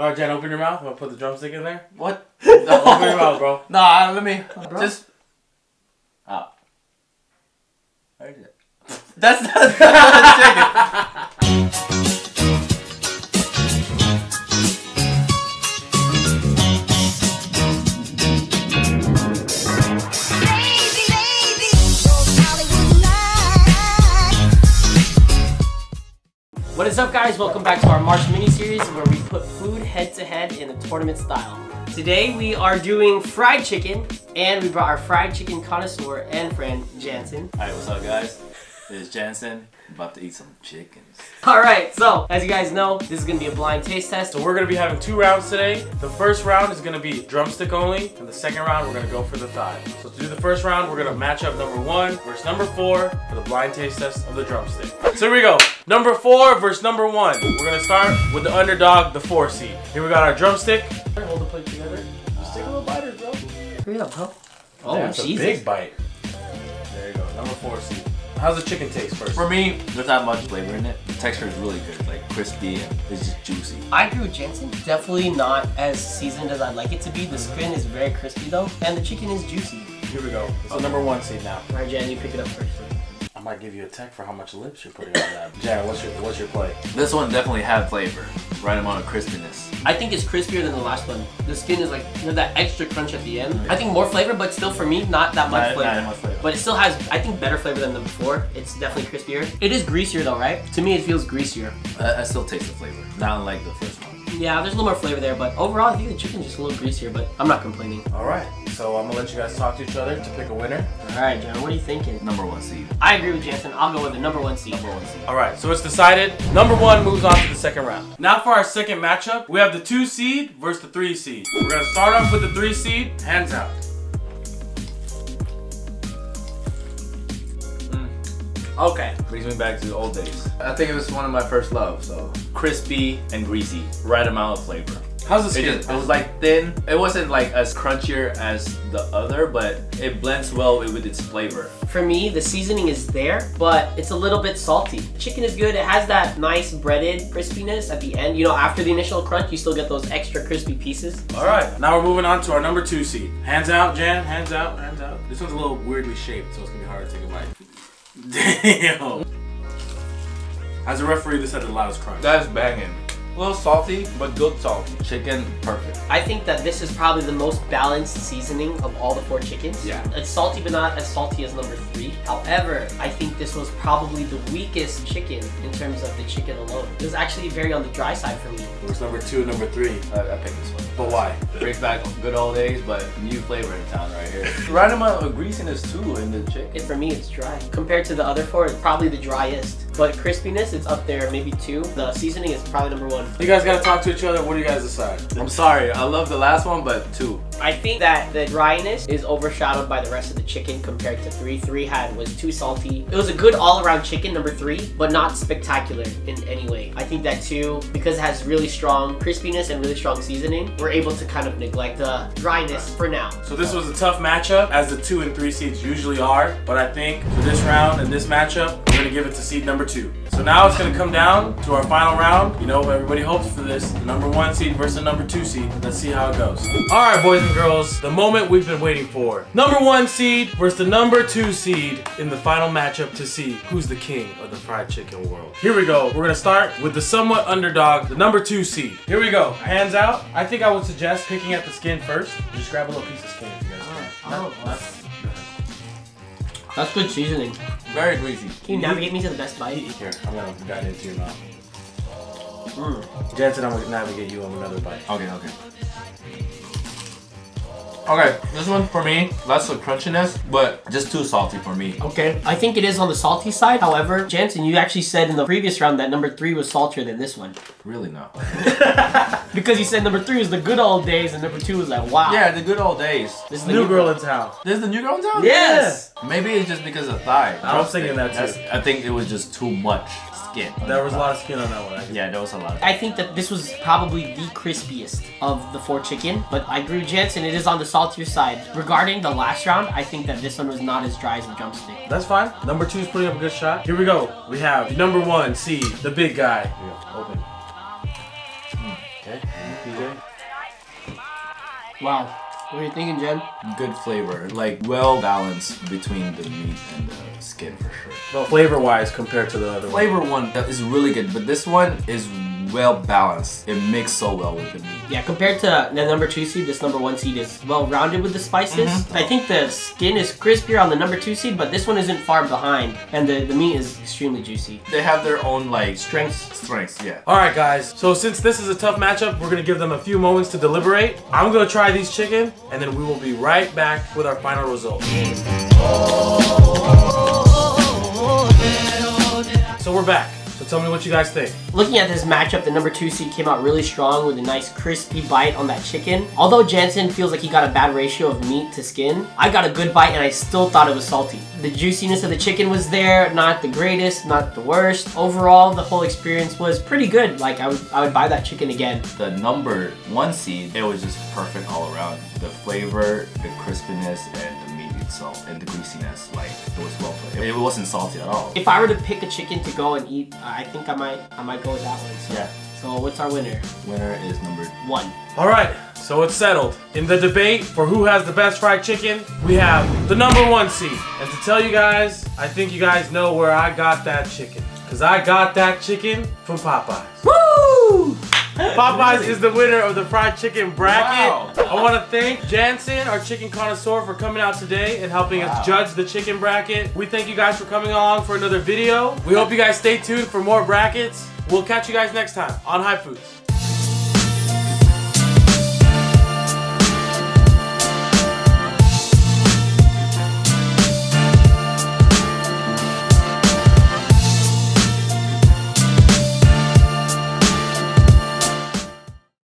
All right, Jen, open your mouth. I'm gonna put the drumstick in there. What? No. open your mouth, bro. Nah, let me just. Oh. Where is it? That's not, that's not the chicken. What is up guys? Welcome back to our March mini-series where we put food head to head in a tournament style. Today we are doing fried chicken and we brought our fried chicken connoisseur and friend Jansen. Alright, what's up, guys? This is Jansen. I'm about to eat some chickens. Alright, so as you guys know, this is gonna be a blind taste test. So we're gonna be having two rounds today. The first round is gonna be drumstick only, and the second round we're gonna go for the thigh. So to do the first round, we're gonna match up number one versus number four for the blind taste test of the drumstick. So here we go. Number four versus number one. We're gonna start with the underdog, the four seed. Here we got our drumstick. Hold the plate together. Just take a little bite, bro. Hurry up, bro. Oh, That's a Jesus. big bite. There you go. Number four seed. How's the chicken taste first? For me, there's not much flavor in it. The texture is really good, like crispy and it's just juicy. I agree with Jansen. Definitely not as seasoned as I'd like it to be. The skin is very crispy though, and the chicken is juicy. Here we go. It's the number one seed now. Alright, Jan, you pick it up first. I might give you a tech for how much lips you're putting on that. Jan, what's your what's your play? This one definitely had flavor, right amount of crispiness. I think it's crispier than the last one. The skin is like you know that extra crunch at the end. I think more flavor, but still for me not that much Not- flavor. not much flavor. But it still has I think better flavor than the before. It's definitely crispier. It is greasier though, right? To me, it feels greasier. I, I still taste the flavor, not unlike the first one. Yeah, there's a little more flavor there, but overall, I think the chicken's just a little greasier. But I'm not complaining. All right. So I'm gonna let you guys talk to each other to pick a winner. All right, John, what are you thinking? Number one seed. I agree with Jansen. I'll go with the number one seed. Number one seed. All right. So it's decided. Number one moves on to the second round. Now for our second matchup, we have the two seed versus the three seed. We're gonna start off with the three seed. Hands out. Hmm. Okay. Brings me back to the old days. I think it was one of my first loves, so crispy and greasy, right amount of flavor. How's the It, just, it was like thin. It wasn't like as crunchier as the other, but it blends well with its flavor. For me, the seasoning is there, but it's a little bit salty. The chicken is good. It has that nice breaded crispiness at the end. You know, after the initial crunch, you still get those extra crispy pieces. All right. Now we're moving on to our number two seed. Hands out, Jan. Hands out. Hands out. This one's a little weirdly shaped, so it's gonna be hard to take a bite. Damn. As a referee, this had the loudest crunch. That's banging. A little salty, but good salty. Chicken, perfect. I think that this is probably the most balanced seasoning of all the four chickens. Yeah. It's salty, but not as salty as number three. However, I think this was probably the weakest chicken in terms of the chicken alone. It was actually very on the dry side for me. It was number two and number three. I, I picked this one. But why? Brings back good old days, but new flavor in town right here. right amount of greasiness too in the chicken. It, for me, it's dry. Compared to the other four, it's probably the driest. But crispiness, it's up there, maybe two. The seasoning is probably number one. You guys gotta talk to each other. What do you guys decide? I'm sorry, I love the last one, but two. I think that the dryness is overshadowed by the rest of the chicken compared to three. Three had was too salty. It was a good all-around chicken, number three, but not spectacular in any way. I think that two, because it has really strong crispiness and really strong seasoning, we're able to kind of neglect the dryness for now. So this was a tough matchup, as the two and three seeds usually are. But I think for this round and this matchup, we're gonna give it to seed number two. So now it's gonna come down to our final round. You know, everybody hopes for this. The number one seed versus the number two seed. Let's see how it goes. All right, boys and girls, the moment we've been waiting for. Number one seed versus the number two seed in the final matchup to see who's the king of the fried chicken world. Here we go. We're gonna start with the somewhat underdog, the number two seed. Here we go. Hands out. I think I would suggest picking at the skin first. Just grab a little piece of skin if you guys oh, can. Oh, that's, that's good seasoning. Very greasy. Can you navigate me to the best bite? Here, I'm gonna guide it into your mouth. Mm. Jansen, I'm gonna navigate you on another bite. Okay, okay. Okay, this one for me, less of crunchiness, but just too salty for me. Okay. I think it is on the salty side. However, Jansen, you actually said in the previous round that number three was saltier than this one. Really not. Because you said number three was the good old days and number two was like, wow. Yeah, the good old days. This is the New girl in town. This is the new girl in town? Yes. Maybe it's just because of thigh. I was thinking that too. That's- I think it was just too much skin. There was a lot of skin on that one. I. Yeah, there was a lot. I think that this was probably the crispiest of the four chicken, but I agree with Jansen, it is on the saltier side. Regarding the last round, I think that this one was not as dry as the drumstick. That's fine. Number two is putting up a good shot. Here we go. We have number one seed, the big guy. Here we go. Open. Hmm, okay. Wow. What are you thinking, Jen? Good flavor, like well balanced between the meat and the skin for sure. Well, flavor wise compared to the other one. Flavor one that is really good, but this one is well balanced. It mixed so well with the meat. Yeah, compared to the number two seed, this number one seed is well rounded with the spices. Mhm. I think the skin is crispier on the number two seed, but this one isn't far behind, and the, the meat is extremely juicy. They have their own like Strengths. strengths, yeah. All right, guys. So since this is a tough matchup, we're gonna give them a few moments to deliberate. I'm gonna try these chicken, and then we will be right back with our final results. So we're back. So tell me what you guys think. Looking at this matchup, the number two seed came out really strong with a nice crispy bite on that chicken. Although Jansen feels like he got a bad ratio of meat to skin, I got a good bite and I still thought it was salty. The juiciness of the chicken was there, not the greatest, not the worst. Overall, the whole experience was pretty good. Like I would, I would buy that chicken again. The number one seed, it was just perfect all around. The flavor, the crispiness, and the meat itself, and the greasiness, like it was well played. It wasn't salty at all. If I were to pick a chicken to go and eat, I think I might, I might go with that one. So, Yeah. so what's our winner? Winner is number One. All right. So it's settled. In the debate for who has the best fried chicken, we have the number one seed. And to tell you guys, I think you guys know where I got that chicken. Because I got that chicken from Popeyes. Popeyes is the winner of the fried chicken bracket. Wow. I want to thank Jansen, our chicken connoisseur, for coming out today and helping Wow. us judge the chicken bracket. We thank you guys for coming along for another video. We hope you guys stay tuned for more brackets. We'll catch you guys next time on HypeFoods.